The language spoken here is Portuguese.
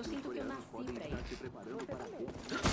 Eu sinto que eu nasci pra isso.